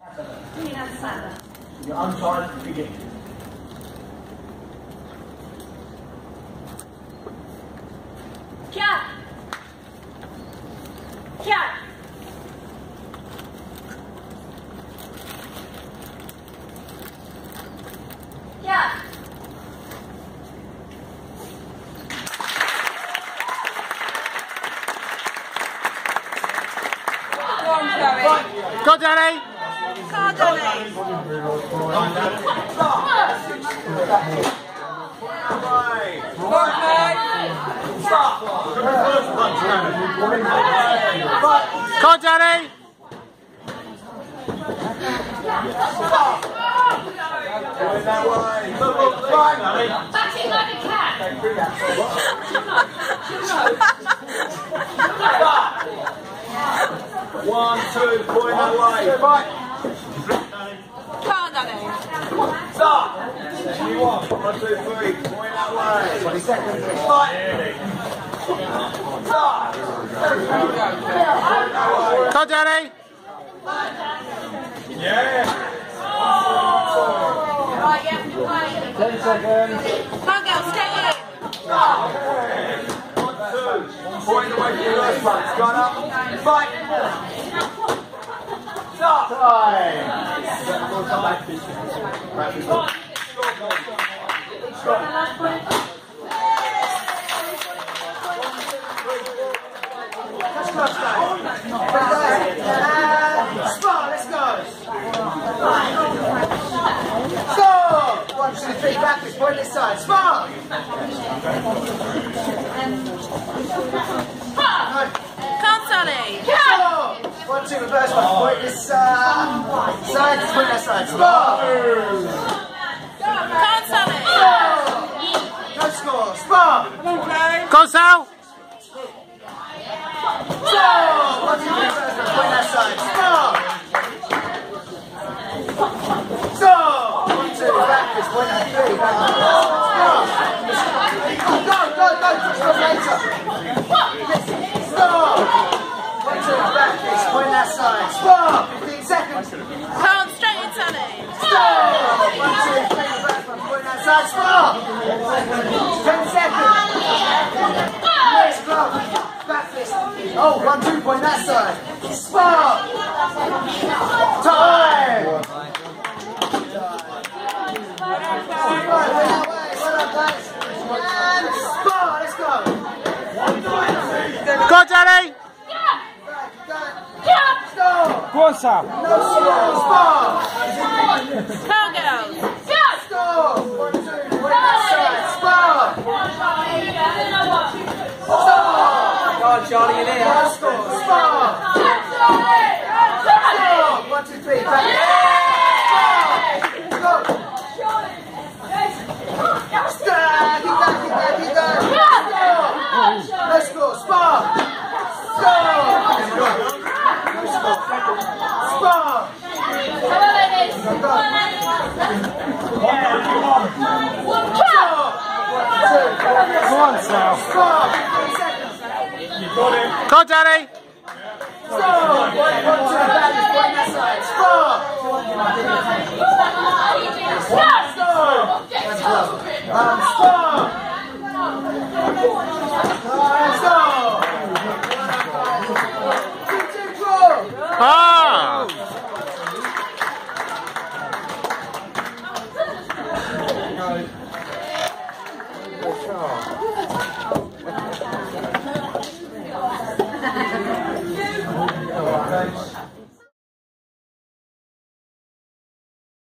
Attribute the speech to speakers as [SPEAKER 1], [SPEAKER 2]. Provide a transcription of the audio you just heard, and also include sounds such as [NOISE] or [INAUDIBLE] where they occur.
[SPEAKER 1] Quindi alzata.
[SPEAKER 2] You're untied at the beginning.
[SPEAKER 1] Chiaro. Chiaro. Chiaro.
[SPEAKER 3] Go, Danny! Go, Danny!
[SPEAKER 1] Back it like a cat.
[SPEAKER 2] One, two, point that way. Stop. You want? One, two, three, point that way. 20 seconds. Stop.
[SPEAKER 3] Go, Danny!
[SPEAKER 2] Yeah.
[SPEAKER 1] Right, you have to wait.
[SPEAKER 2] 10 seconds. One, two. Point away from your first punch. Gun up. Fight. Stop. Time. Go, let's go. Stop! One, two, three, back this point this side. Stop! One, two, reverse one. Point this uh, side, point that side. Spar! No score. Spar!
[SPEAKER 3] Go, Sal!
[SPEAKER 2] Stop! One, two, three, reverse one. Point that side. Spar! Stop! One, two, back this point that three. Back Spar! Go, go, go! Stop later. Stop! One, two, back this point that side. Spar! 15 seconds. Stop! One, two, three, reverse one. Point side. Spar! 10 seconds. Next glove. Back fist. Oh, one, two, point that side. Spar! Time! Right, way that way. Well done, guys. And spar, let's go.
[SPEAKER 3] Go, Danny!
[SPEAKER 2] Right, done. Stop.
[SPEAKER 3] Go on, Sal!
[SPEAKER 2] No score. Stop. [LAUGHS] One, two, point that side. Spar. Stop.
[SPEAKER 4] Go on, Charlie, you're there.
[SPEAKER 2] No score. Spar. Stop. One, two, three. Back. Spar. Go. Keep keep keep. Stop. No score. Spar. Stop. No score. Spar.
[SPEAKER 3] Go on, Sal!
[SPEAKER 2] Stop. 10 seconds.
[SPEAKER 3] Go, Danny!
[SPEAKER 2] Stop. One, one, two, back is